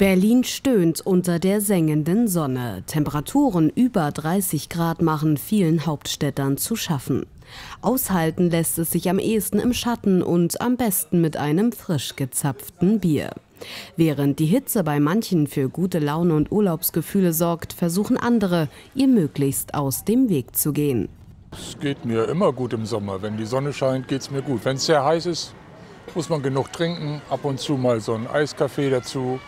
Berlin stöhnt unter der sengenden Sonne. Temperaturen über 30 Grad machen vielen Hauptstädtern zu schaffen. Aushalten lässt es sich am ehesten im Schatten und am besten mit einem frisch gezapften Bier. Während die Hitze bei manchen für gute Laune und Urlaubsgefühle sorgt, versuchen andere, ihr möglichst aus dem Weg zu gehen. Es geht mir immer gut im Sommer. Wenn die Sonne scheint, geht es mir gut. Wenn es sehr heiß ist, muss man genug trinken. Ab und zu mal so ein Eiskaffee dazu.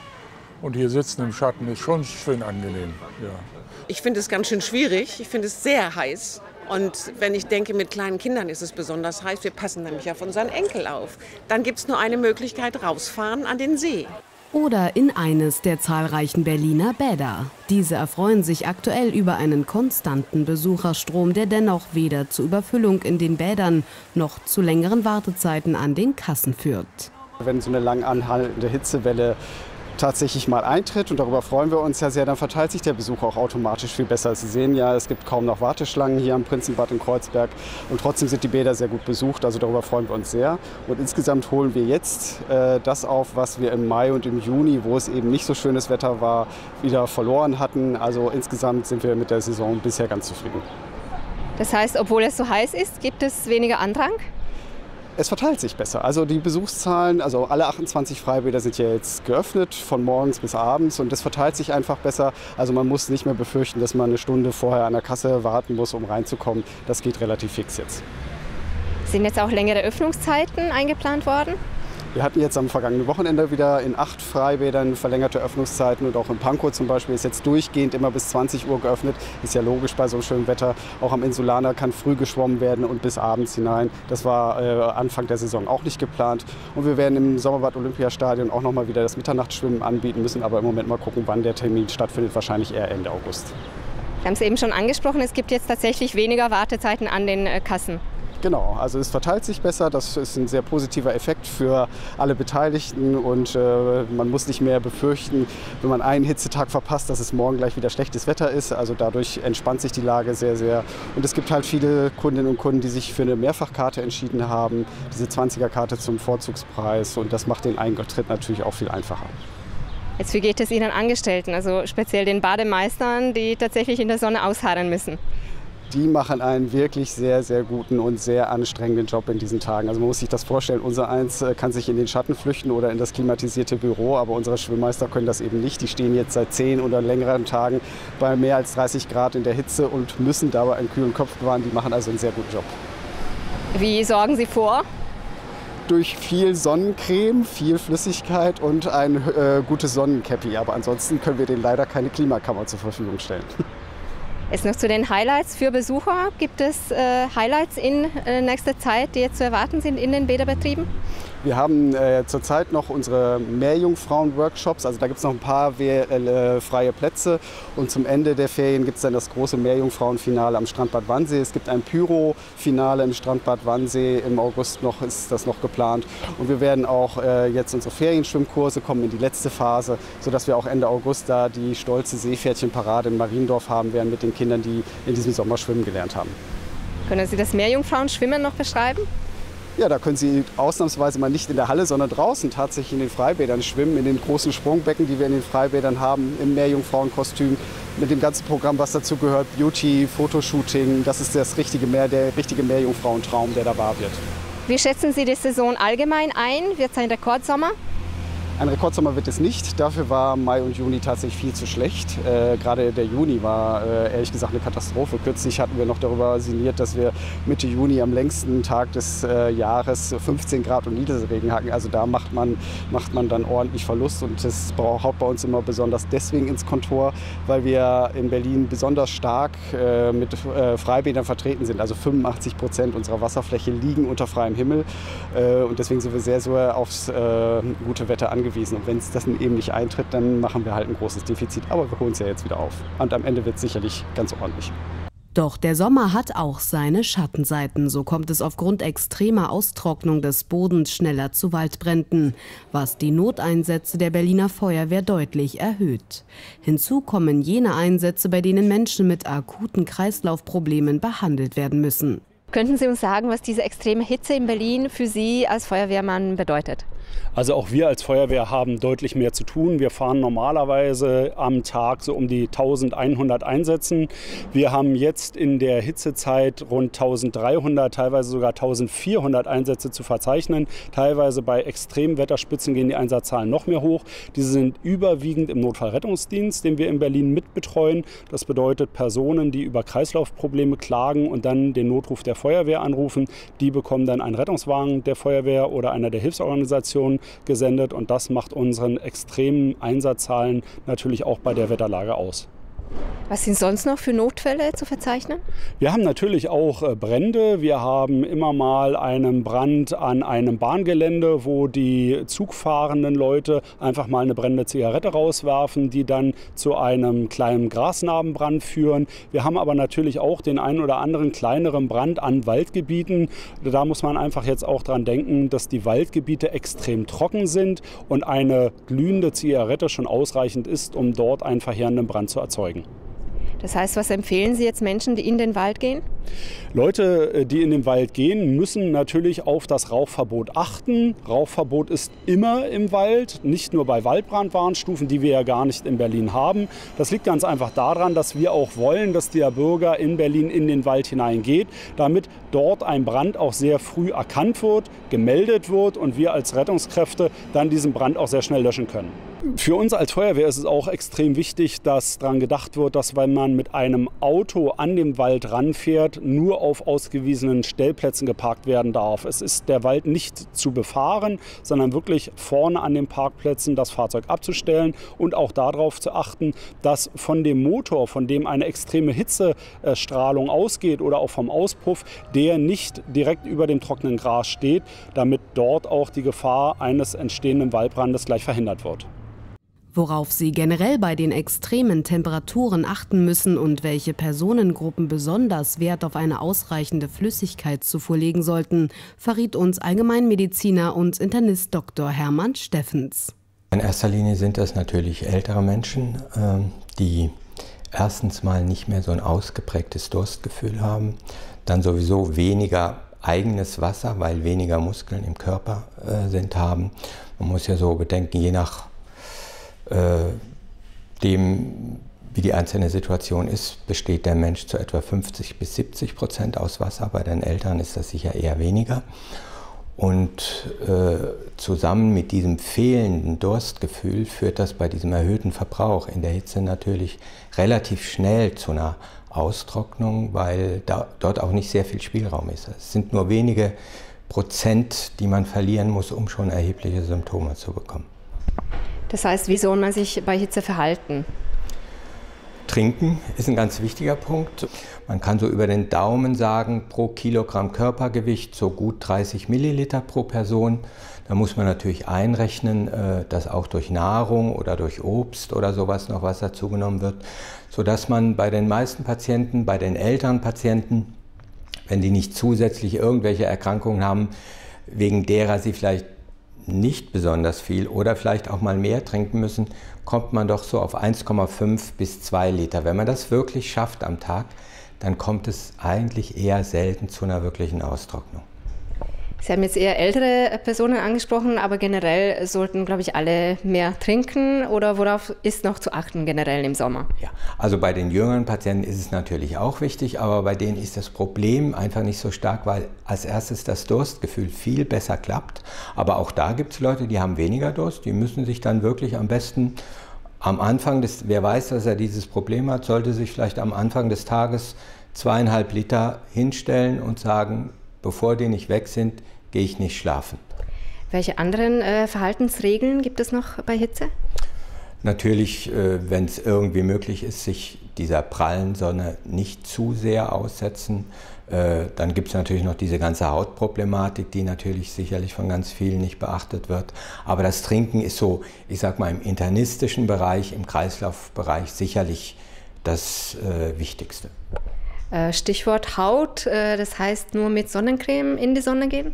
Und hier sitzen im Schatten ist schon schön angenehm. Ja. Ich finde es ganz schön schwierig. Ich finde es sehr heiß. Und wenn ich denke, mit kleinen Kindern ist es besonders heiß, wir passen nämlich auf unseren Enkel auf. Dann gibt es nur eine Möglichkeit, rausfahren an den See. Oder in eines der zahlreichen Berliner Bäder. Diese erfreuen sich aktuell über einen konstanten Besucherstrom, der dennoch weder zur Überfüllung in den Bädern noch zu längeren Wartezeiten an den Kassen führt. Wenn so eine lang anhaltende Hitzewelle tatsächlich mal eintritt und darüber freuen wir uns ja sehr, dann verteilt sich der Besuch auch automatisch viel besser. Sie sehen ja, es gibt kaum noch Warteschlangen hier am Prinzenbad in Kreuzberg und trotzdem sind die Bäder sehr gut besucht, also darüber freuen wir uns sehr. Und insgesamt holen wir jetzt äh, das auf, was wir im Mai und im Juni, wo es eben nicht so schönes Wetter war, wieder verloren hatten. Also insgesamt sind wir mit der Saison bisher ganz zufrieden. Das heißt, obwohl es so heiß ist, gibt es weniger Andrang? Es verteilt sich besser. Also die Besuchszahlen, also alle 28 Freibäder sind ja jetzt geöffnet, von morgens bis abends und das verteilt sich einfach besser. Also man muss nicht mehr befürchten, dass man eine Stunde vorher an der Kasse warten muss, um reinzukommen. Das geht relativ fix jetzt. Sind jetzt auch längere Öffnungszeiten eingeplant worden? Wir hatten jetzt am vergangenen Wochenende wieder in acht Freibädern verlängerte Öffnungszeiten und auch in Pankow zum Beispiel ist jetzt durchgehend immer bis 20 Uhr geöffnet. Ist ja logisch bei so schönem Wetter. Auch am Insulaner kann früh geschwommen werden und bis abends hinein. Das war äh, Anfang der Saison auch nicht geplant. Und wir werden im Sommerbad Olympiastadion auch noch mal wieder das Mitternachtsschwimmen anbieten müssen, aber im Moment mal gucken, wann der Termin stattfindet. Wahrscheinlich eher Ende August. Wir haben es eben schon angesprochen, es gibt jetzt tatsächlich weniger Wartezeiten an den äh, Kassen. Genau, also es verteilt sich besser. Das ist ein sehr positiver Effekt für alle Beteiligten und äh, man muss nicht mehr befürchten, wenn man einen Hitzetag verpasst, dass es morgen gleich wieder schlechtes Wetter ist. Also dadurch entspannt sich die Lage sehr, sehr. Und es gibt halt viele Kundinnen und Kunden, die sich für eine Mehrfachkarte entschieden haben, diese 20er-Karte zum Vorzugspreis und das macht den Eintritt natürlich auch viel einfacher. Jetzt, wie geht es Ihren Angestellten, also speziell den Bademeistern, die tatsächlich in der Sonne ausharren müssen? Die machen einen wirklich sehr, sehr guten und sehr anstrengenden Job in diesen Tagen. Also man muss sich das vorstellen, unser Eins äh, kann sich in den Schatten flüchten oder in das klimatisierte Büro, aber unsere Schwimmmeister können das eben nicht. Die stehen jetzt seit zehn oder längeren Tagen bei mehr als 30 Grad in der Hitze und müssen dabei einen kühlen Kopf bewahren. Die machen also einen sehr guten Job. Wie sorgen Sie vor? durch viel Sonnencreme, viel Flüssigkeit und ein äh, gutes Sonnencappy. Aber ansonsten können wir denen leider keine Klimakammer zur Verfügung stellen. Jetzt noch zu den Highlights für Besucher. Gibt es äh, Highlights in äh, nächster Zeit, die jetzt zu erwarten sind in den Bäderbetrieben? Wir haben äh, zurzeit noch unsere Meerjungfrauen-Workshops, also da gibt es noch ein paar äh, freie Plätze. Und zum Ende der Ferien gibt es dann das große Meerjungfrauen-Finale am Strandbad Wannsee. Es gibt ein Pyro-Finale im Strandbad Wannsee. Im August noch ist das noch geplant. Und wir werden auch äh, jetzt unsere Ferienschwimmkurse kommen in die letzte Phase, sodass wir auch Ende August da die stolze Seepferdchenparade in Mariendorf haben werden mit den Kindern, die in diesem Sommer schwimmen gelernt haben. Können Sie das Meerjungfrauen-Schwimmen noch beschreiben? Ja, da können Sie ausnahmsweise mal nicht in der Halle, sondern draußen tatsächlich in den Freibädern schwimmen, in den großen Sprungbecken, die wir in den Freibädern haben, im Meerjungfrauenkostüm, mit dem ganzen Programm, was dazu gehört, Beauty, Fotoshooting. Das ist das richtige Meer, der richtige Meerjungfrauentraum, der da wahr wird. Wie schätzen Sie die Saison allgemein ein? Wird es ein Rekordsommer? Ein Rekordsommer wird es nicht. Dafür war Mai und Juni tatsächlich viel zu schlecht. Äh, gerade der Juni war äh, ehrlich gesagt eine Katastrophe. Kürzlich hatten wir noch darüber sinniert, dass wir Mitte Juni am längsten Tag des äh, Jahres 15 Grad und Niederregen hatten. Also da macht man, macht man dann ordentlich Verlust und das haut bei uns immer besonders deswegen ins Kontor, weil wir in Berlin besonders stark äh, mit äh, Freibädern vertreten sind. Also 85 Prozent unserer Wasserfläche liegen unter freiem Himmel äh, und deswegen sind wir sehr, sehr aufs gute Wetter angewiesen angewiesen. Und wenn es das eben nicht eintritt, dann machen wir halt ein großes Defizit. Aber wir holen es ja jetzt wieder auf. Und am Ende wird es sicherlich ganz ordentlich. Doch der Sommer hat auch seine Schattenseiten. So kommt es aufgrund extremer Austrocknung des Bodens schneller zu Waldbränden, was die Noteinsätze der Berliner Feuerwehr deutlich erhöht. Hinzu kommen jene Einsätze, bei denen Menschen mit akuten Kreislaufproblemen behandelt werden müssen. Könnten Sie uns sagen, was diese extreme Hitze in Berlin für Sie als Feuerwehrmann bedeutet? Also auch wir als Feuerwehr haben deutlich mehr zu tun. Wir fahren normalerweise am Tag so um die 1100 Einsätzen. Wir haben jetzt in der Hitzezeit rund 1300, teilweise sogar 1400 Einsätze zu verzeichnen. Teilweise bei extremen Wetterspitzen gehen die Einsatzzahlen noch mehr hoch. Diese sind überwiegend im Notfallrettungsdienst, den wir in Berlin mitbetreuen. Das bedeutet Personen, die über Kreislaufprobleme klagen und dann den Notruf der Feuerwehr anrufen. Die bekommen dann einen Rettungswagen der Feuerwehr oder einer der Hilfsorganisationen gesendet und das macht unseren extremen Einsatzzahlen natürlich auch bei der Wetterlage aus. Was sind sonst noch für Notfälle zu verzeichnen? Wir haben natürlich auch äh, Brände. Wir haben immer mal einen Brand an einem Bahngelände, wo die zugfahrenden Leute einfach mal eine brennende Zigarette rauswerfen, die dann zu einem kleinen Grasnarbenbrand führen. Wir haben aber natürlich auch den einen oder anderen kleineren Brand an Waldgebieten. Da muss man einfach jetzt auch dran denken, dass die Waldgebiete extrem trocken sind und eine glühende Zigarette schon ausreichend ist, um dort einen verheerenden Brand zu erzeugen. Das heißt, was empfehlen Sie jetzt Menschen, die in den Wald gehen? Leute, äh, die in den Wald gehen, müssen natürlich auf das Rauchverbot achten. Rauchverbot ist immer im Wald, nicht nur bei Waldbrandwarnstufen, die wir ja gar nicht in Berlin haben. Das liegt ganz einfach daran, dass wir auch wollen, dass der Bürger in Berlin in den Wald hineingeht, damit dort ein Brand auch sehr früh erkannt wird, gemeldet wird und wir als Rettungskräfte dann diesen Brand auch sehr schnell löschen können. Für uns als Feuerwehr ist es auch extrem wichtig, dass daran gedacht wird, dass wenn man mit einem Auto an den Wald ranfährt, nur auf ausgewiesenen Stellplätzen geparkt werden darf. Es ist der Wald nicht zu befahren, sondern wirklich vorne an den Parkplätzen das Fahrzeug abzustellen und auch darauf zu achten, dass von dem Motor, von dem eine extreme Hitzestrahlung ausgeht oder auch vom Auspuff, der nicht direkt über dem trockenen Gras steht, damit dort auch die Gefahr eines entstehenden Waldbrandes gleich verhindert wird. Worauf Sie generell bei den extremen Temperaturen achten müssen und welche Personengruppen besonders Wert auf eine ausreichende Flüssigkeitszufuhr legen sollten, verriet uns Allgemeinmediziner und Internist Dr. Hermann Steffens. In erster Linie sind das natürlich ältere Menschen, ähm, die erstens mal nicht mehr so ein ausgeprägtes Durstgefühl haben, dann sowieso weniger eigenes Wasser, weil weniger Muskeln im Körper äh, sind haben. Man muss ja so bedenken, je nach dem, wie die einzelne Situation ist, besteht der Mensch zu etwa 50 bis 70 Prozent aus Wasser. Bei den Eltern ist das sicher eher weniger. Und äh, zusammen mit diesem fehlenden Durstgefühl führt das bei diesem erhöhten Verbrauch in der Hitze natürlich relativ schnell zu einer Austrocknung, weil da, dort auch nicht sehr viel Spielraum ist. Es sind nur wenige Prozent, die man verlieren muss, um schon erhebliche Symptome zu bekommen. Das heißt, wie soll man sich bei Hitze verhalten? Trinken ist ein ganz wichtiger Punkt. Man kann so über den Daumen sagen, pro Kilogramm Körpergewicht so gut 30 Milliliter pro Person. Da muss man natürlich einrechnen, äh, dass auch durch Nahrung oder durch Obst oder sowas noch Wasser zugenommen wird, sodass man bei den meisten Patienten, bei den älteren Patienten, wenn die nicht zusätzlich irgendwelche Erkrankungen haben, wegen derer sie vielleicht nicht besonders viel oder vielleicht auch mal mehr trinken müssen, kommt man doch so auf 1,5 bis 2 Liter. Wenn man das wirklich schafft am Tag, dann kommt es eigentlich eher selten zu einer wirklichen Austrocknung. Sie haben jetzt eher ältere Personen angesprochen, aber generell sollten, glaube ich, alle mehr trinken oder worauf ist noch zu achten generell im Sommer? Ja, also bei den jüngeren Patienten ist es natürlich auch wichtig, aber bei denen ist das Problem einfach nicht so stark, weil als erstes das Durstgefühl viel besser klappt. Aber auch da gibt es Leute, die haben weniger Durst, die müssen sich dann wirklich am besten am Anfang des, wer weiß, dass er dieses Problem hat, sollte sich vielleicht am Anfang des Tages zweieinhalb Liter hinstellen und sagen, bevor die nicht weg sind, gehe ich nicht schlafen. Welche anderen äh, Verhaltensregeln gibt es noch bei Hitze? Natürlich, äh, wenn es irgendwie möglich ist, sich dieser prallen Sonne nicht zu sehr aussetzen. Äh, dann gibt es natürlich noch diese ganze Hautproblematik, die natürlich sicherlich von ganz vielen nicht beachtet wird. Aber das Trinken ist so, ich sag mal, im internistischen Bereich, im Kreislaufbereich sicherlich das äh, Wichtigste. Äh, Stichwort Haut, äh, das heißt nur mit Sonnencreme in die Sonne gehen?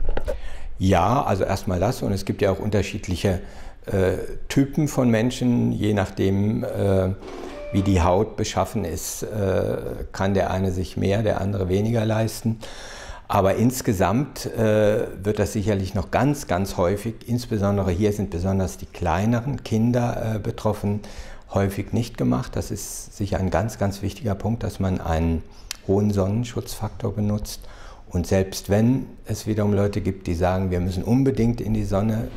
Ja, also erstmal das und es gibt ja auch unterschiedliche äh, Typen von Menschen, je nachdem, äh, wie die Haut beschaffen ist, äh, kann der eine sich mehr, der andere weniger leisten. Aber insgesamt äh, wird das sicherlich noch ganz, ganz häufig, insbesondere hier sind besonders die kleineren Kinder betroffen, häufig nicht gemacht. Das ist sicher ein ganz, ganz wichtiger Punkt, dass man einen hohen Sonnenschutzfaktor benutzt. Und selbst wenn es wiederum Leute gibt, die sagen, wir müssen unbedingt in die Sonne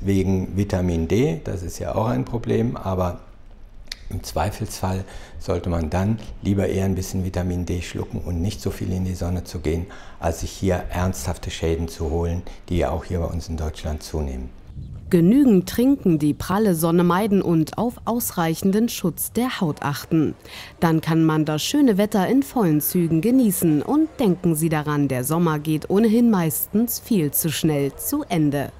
wegen Vitamin D, das ist ja auch ein Problem, aber im Zweifelsfall sollte man dann lieber eher ein bisschen Vitamin D schlucken und nicht so viel in die Sonne zu gehen, als sich hier ernsthafte Schäden zu holen, die ja auch hier bei uns in Deutschland zunehmen. Genügend trinken, die pralle Sonne meiden und auf ausreichenden Schutz der Haut achten. Dann kann man das schöne Wetter in vollen Zügen genießen und denken Sie daran, der Sommer geht ohnehin meistens viel zu schnell zu Ende.